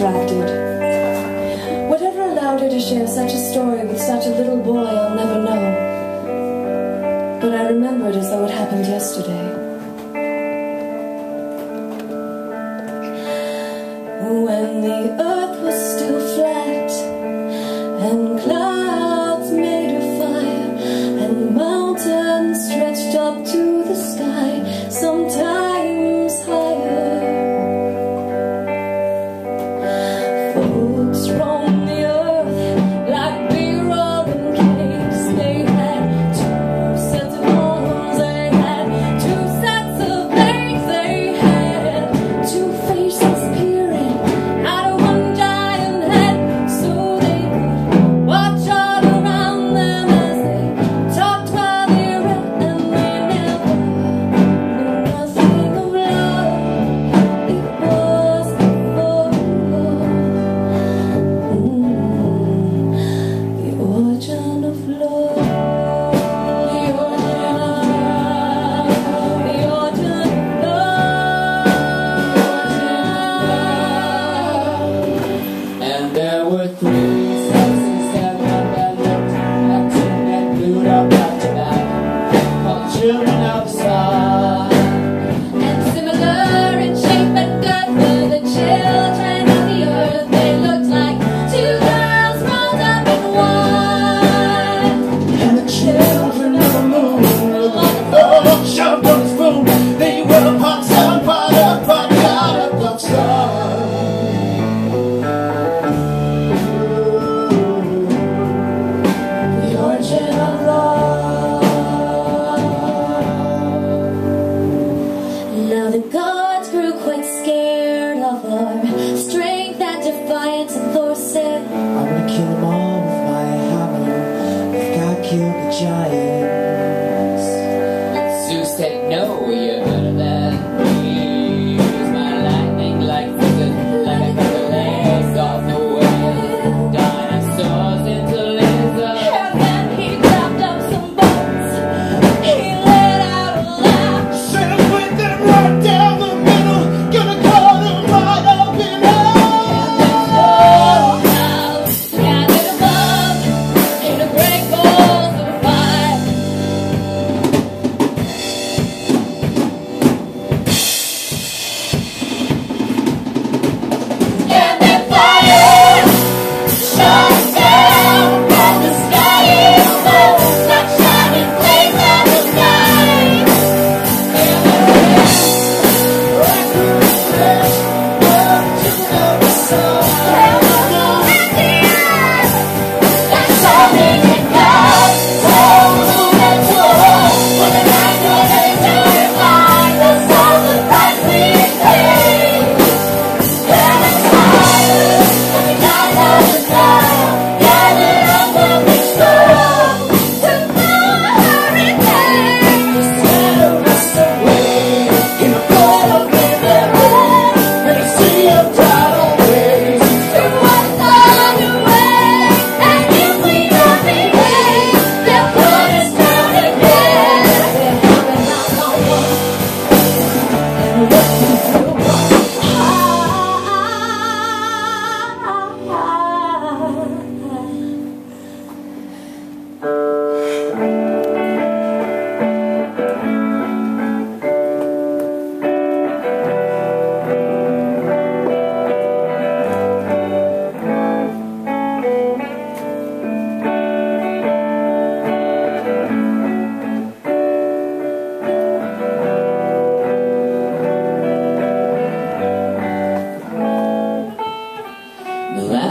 distracted. Whatever allowed her to share such a story with such a little boy, I'll never know. But I remember it as though it happened yesterday. When the earth was still flat and. giant.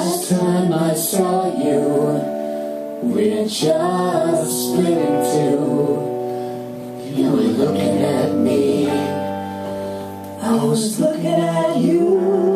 last time I saw you, we had just split in two. You were looking at me, I was looking at you.